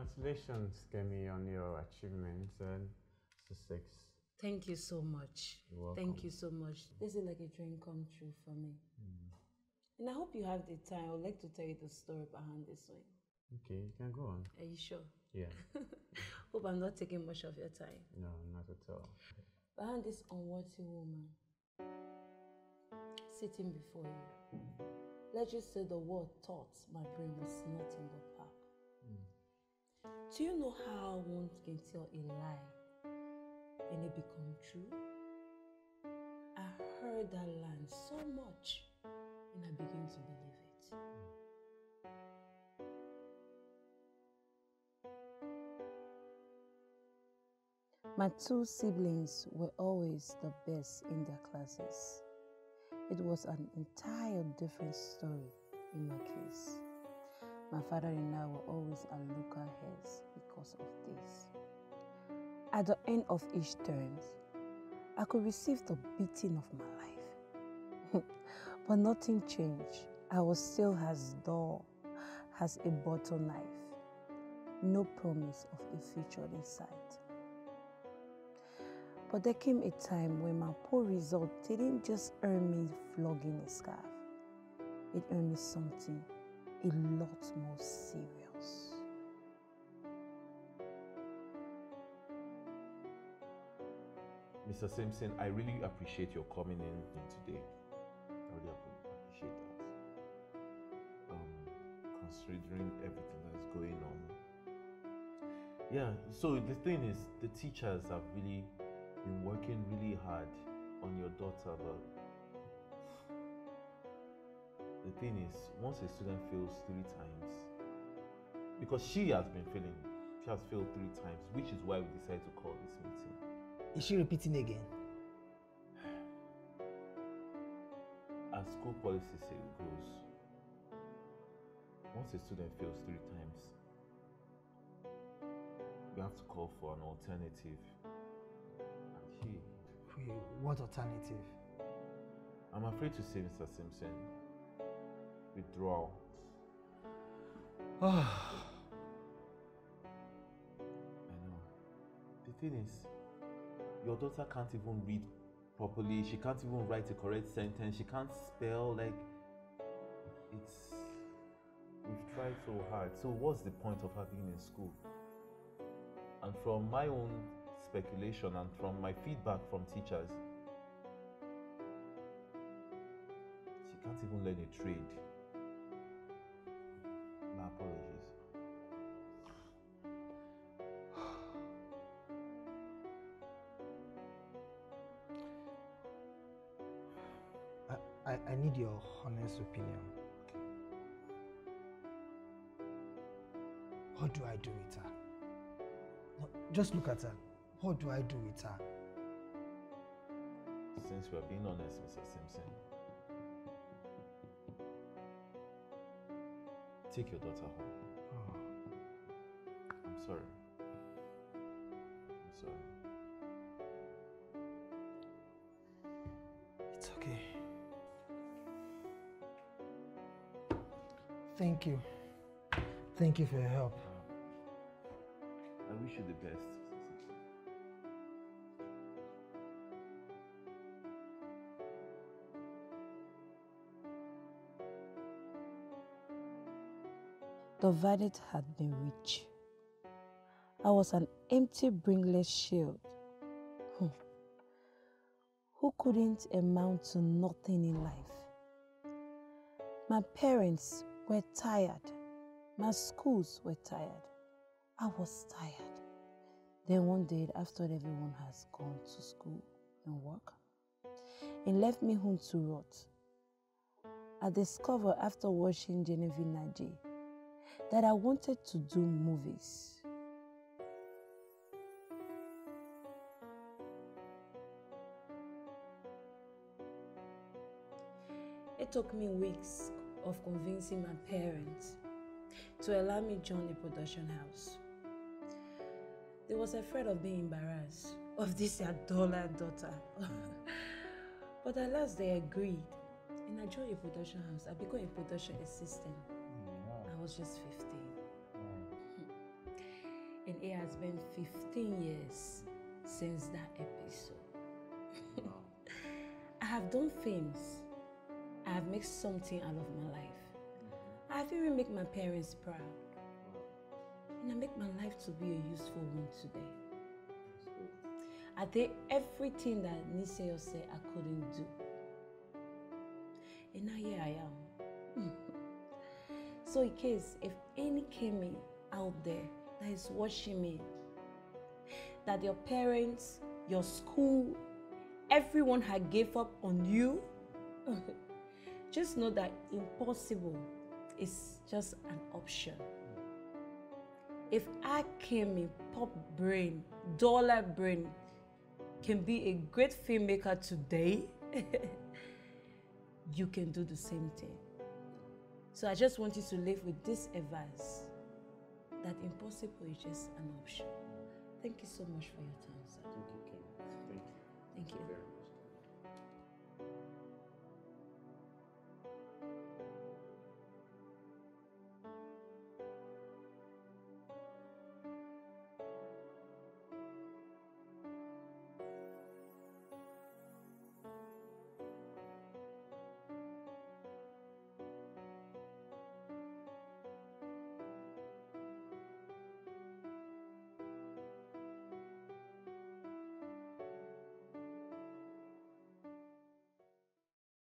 Congratulations, Kemi, on your achievements and success. Thank you so much. You're. Thank you so much. This is like a dream come true for me. Hmm. And I hope you have the time. I would like to tell you the story behind this one. Okay, you can go on. Are you sure? Yeah. Hope I'm not taking much of your time. No, not at all. Behind this unworthy woman sitting before you, let's just say the word thought my brain was nothing but pap. Do you know how one can tell a lie and it become true? I heard that line so much and I begin to believe it. My two siblings were always the best in their classes. It was an entire different story in my case. My father and I were always at loggerheads because of this. At the end of each term, I could receive the beating of my life. but nothing changed. I was still as dull as a butter knife. No promise of a future in sight. But there came a time when my poor result didn't just earn me flogging a scarf. It earned me something a lot more serious. Mr. Simpson, I really appreciate your coming in, today. I really appreciate that. Um, considering everything that's going on. Yeah, so the thing is, the teachers have really been working really hard on your daughter, but the thing is, once a student fails three times, because she has been failing, she has failed three times, which is why we decided to call this meeting. Is she repeating again? As school policy say goes, once a student fails three times, we have to call for an alternative. And she, Wait, what alternative? I'm afraid to say, Mr. Simpson, withdrawal. I know. The thing is, your daughter can't even read properly. She can't even write a correct sentence. She can't spell. Like, it's. We've tried so hard. So, what's the point of her being in school? And from my own speculation and from my feedback from teachers, she can't even learn a trade. I, I, need your honest opinion. What do I do with her? No, just look at her. What do I do with her? Since we are being honest, Mr. Simpson, take your daughter home. Oh, I'm sorry. I'm sorry. it's okay. Thank you. Thank you for your help. I wish you the best. The verdict had been reached. I was an empty, bringless shield. Hmm. Who couldn't amount to nothing in life? My parents were tired. My schools were tired. I was tired. Then one day, after everyone has gone to school and work, and left me home to rot, I discovered after watching Genevieve Nnaji that I wanted to do movies. It took me weeks of convincing my parents to allow me join the production house. They was afraid of being embarrassed of this dollar daughter. but at last they agreed. And I joined a production house. I became a production assistant. Mm, I was just 15. And it has been 15 years since that episode. I have done things. I have made something out of my life. I have even made my parents proud. And I make my life to be a useful one today. I did everything that Niseo said I couldn't do. And now here I am. so in case if any Kemi out there that is watching me, that your parents, your school, everyone had gave up on you, just know that impossible is just an option. If I came in pop brain, dollar brain, can be a great filmmaker today, you can do the same thing. So I just want you to live with this advice that impossible is just an option. Thank you so much for your time, sir. Thank you, Kim. Thank you. Thank you. Very